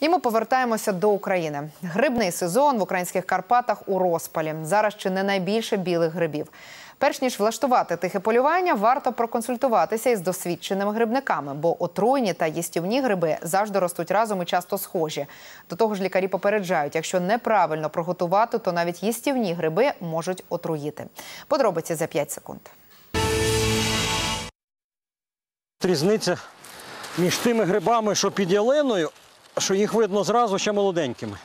І ми повертаємося до України. Грибний сезон в українських Карпатах у розпалі. Зараз чи не найбільше білих грибів. Перш ніж влаштувати тихе полювання, варто проконсультуватися із досвідченими грибниками, бо отруйні та їстівні гриби завжди ростуть разом і часто схожі. До того ж, лікарі попереджають, якщо неправильно приготувати, то навіть їстівні гриби можуть отруїти. Подробиці за 5 секунд. Різниця між тими грибами, що під ялиною, що їх видно зразу ще молоденькими.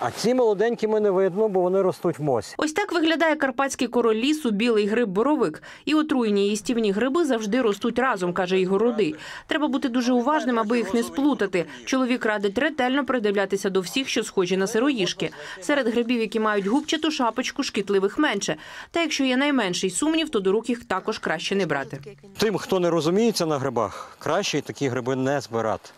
А ці молоденькими не видно, бо вони ростуть в мосі. Ось так виглядає карпатський король лісу білий гриб боровик. І отруєні їстівні гриби завжди ростуть разом, каже Ігор Рудий. Треба бути дуже уважним, аби їх не сплутати. Чоловік радить ретельно придивлятися до всіх, що схожі на сироїшки. Серед грибів, які мають губчату шапочку, шкідливих менше. Та якщо є найменший сумнів, то до рук їх також краще не брати. Тим, хто не розуміється на грибах, краще такі гриби не збирати,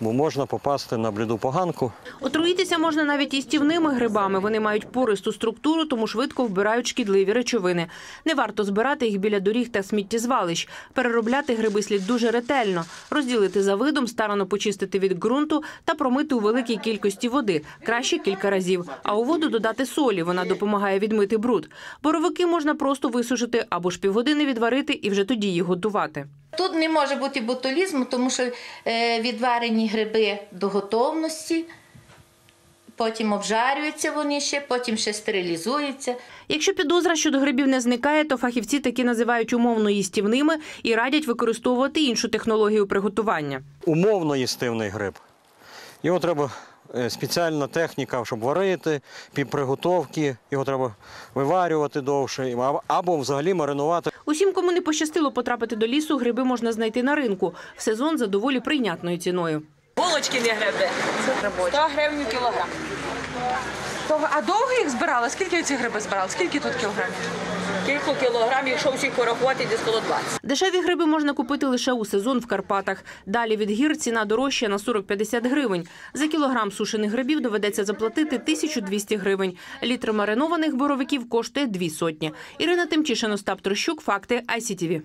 бо можна попасти на бліду поганку. Отруїтися можна навіть їстівними грибами. Вони мають пористу структуру, тому швидко вбирають шкідливі речовини. Не варто збирати їх біля доріг та сміттєзвалищ. Переробляти гриби слід дуже ретельно, розділити за видом, старано почистити від ґрунту та промити у великій кількості води, краще кілька разів. А у воду додати солі. Вона допомагає відмити бруд. Боровики можна просто висушити або ж півгодини відварити і вже тоді їх готувати. Тут не може бути ботулізму, тому що е, відварені гриби до готовності, потім обжарюються вони ще, потім ще стерилізуються. Якщо підозра щодо грибів не зникає, то фахівці таки називають умовно їстівними і радять використовувати іншу технологію приготування. Умовно їстивний гриб. Його треба спеціальна техніка, щоб варити, під приготовки, його треба виварювати довше, або- або взагалі маринувати. Усім, кому не пощастило потрапити до лісу, гриби можна знайти на ринку в сезон за доволі прийнятною ціною. Булочки не гриби. 100 гривень кілограм. Того- А довго їх збирали? Скільки ці гриби збирали? Скільки тут кілограмів? Кілька кілограмів, якщо всіх порахувати, десь коло 20. Дешеві гриби можна купити лише у сезон в Карпатах. Далі від гір ціна дорожча на 40-50 гривень. За кілограм сушених грибів доведеться заплатити 1200 гривень. Літр маринованих боровиків коштує дві сотні. Ірина Тимчишин, Остап Трощук, Факти ICTV.